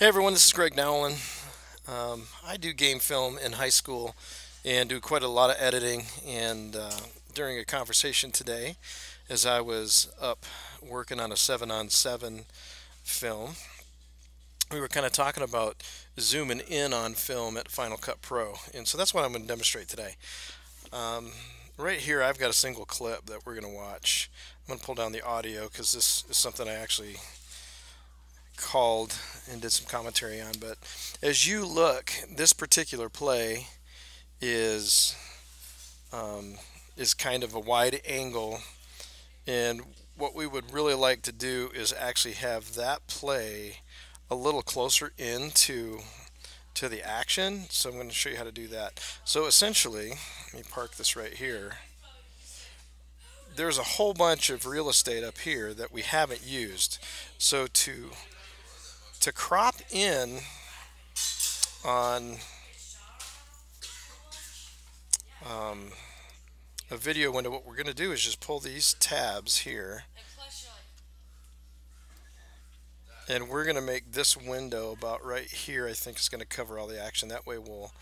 Hey everyone, this is Greg Nowlin. Um, I do game film in high school and do quite a lot of editing. And uh, during a conversation today, as I was up working on a 7 on 7 film, we were kind of talking about zooming in on film at Final Cut Pro. And so that's what I'm going to demonstrate today. Um, right here, I've got a single clip that we're going to watch. I'm going to pull down the audio because this is something I actually called and did some commentary on. But as you look, this particular play is um, is kind of a wide angle, and what we would really like to do is actually have that play a little closer into to the action. So I'm going to show you how to do that. So essentially, let me park this right here. There's a whole bunch of real estate up here that we haven't used. So to to crop in on um, a video window, what we're going to do is just pull these tabs here. And we're going to make this window about right here, I think is going to cover all the action. That way we'll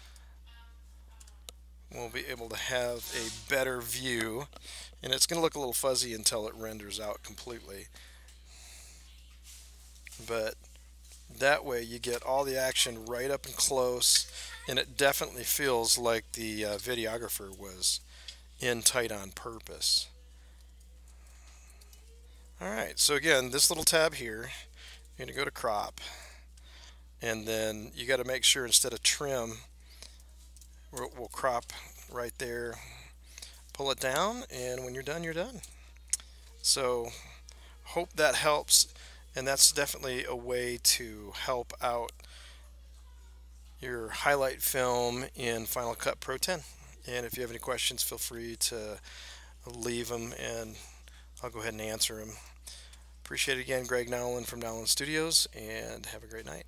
we'll be able to have a better view. And it's going to look a little fuzzy until it renders out completely. But that way you get all the action right up and close and it definitely feels like the uh, videographer was in tight on purpose. Alright, so again, this little tab here, you're going to go to crop and then you got to make sure instead of trim, we'll, we'll crop right there, pull it down, and when you're done, you're done. So hope that helps and that's definitely a way to help out your highlight film in Final Cut Pro 10 and if you have any questions feel free to leave them and I'll go ahead and answer them appreciate it again Greg Nowlin from Nowlin Studios and have a great night